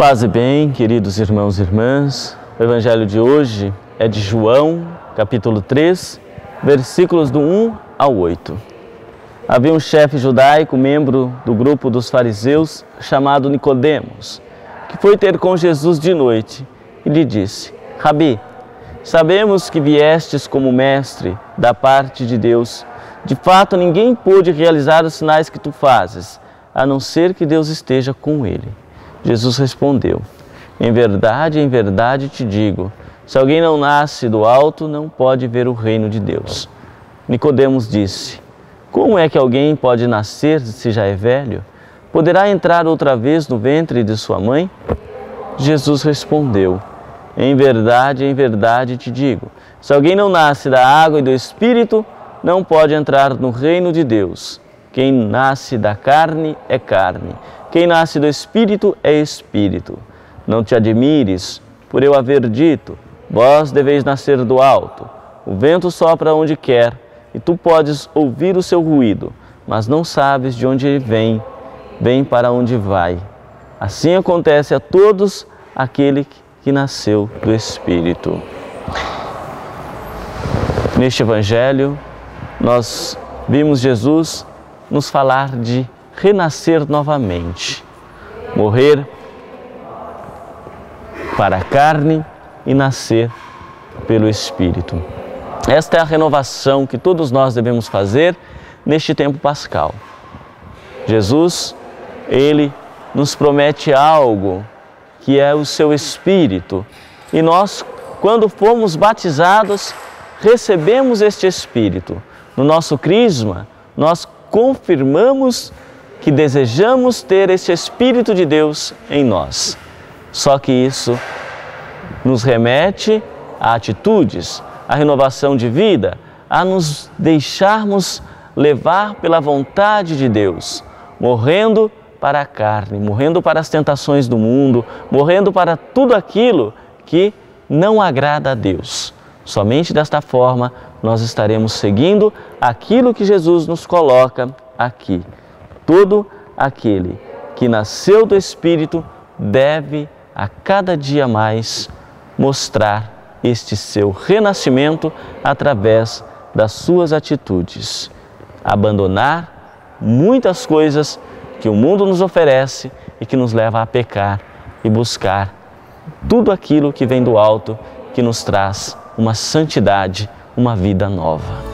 Paz e bem, queridos irmãos e irmãs. O evangelho de hoje é de João, capítulo 3, versículos do 1 ao 8. Havia um chefe judaico, membro do grupo dos fariseus, chamado Nicodemos, que foi ter com Jesus de noite e lhe disse: Rabi, sabemos que viestes como mestre da parte de Deus. De fato, ninguém pôde realizar os sinais que tu fazes, a não ser que Deus esteja com ele. Jesus respondeu: Em verdade, em verdade te digo, se alguém não nasce do alto, não pode ver o reino de Deus. Nicodemos disse: Como é que alguém pode nascer se já é velho? Poderá entrar outra vez no ventre de sua mãe? Jesus respondeu: Em verdade, em verdade te digo, se alguém não nasce da água e do espírito, não pode entrar no reino de Deus. Quem nasce da carne é carne, quem nasce do espírito é espírito. Não te admires por eu haver dito: Vós deveis nascer do alto. O vento sopra onde quer e tu podes ouvir o seu ruído, mas não sabes de onde ele vem, vem para onde vai. Assim acontece a todos aquele que nasceu do Espírito. Neste Evangelho, nós vimos Jesus nos falar de renascer novamente, morrer para a carne e nascer pelo Espírito. Esta é a renovação que todos nós devemos fazer neste tempo pascal. Jesus, ele nos promete algo que é o seu Espírito e nós, quando fomos batizados, recebemos este Espírito. No nosso crisma, nós confirmamos que desejamos ter esse Espírito de Deus em nós. Só que isso nos remete a atitudes, a renovação de vida, a nos deixarmos levar pela vontade de Deus, morrendo para a carne, morrendo para as tentações do mundo, morrendo para tudo aquilo que não agrada a Deus. Somente desta forma nós estaremos seguindo aquilo que Jesus nos coloca aqui. Todo aquele que nasceu do Espírito deve a cada dia mais mostrar este seu renascimento através das suas atitudes. Abandonar muitas coisas que o mundo nos oferece e que nos leva a pecar e buscar tudo aquilo que vem do alto que nos traz uma santidade, uma vida nova.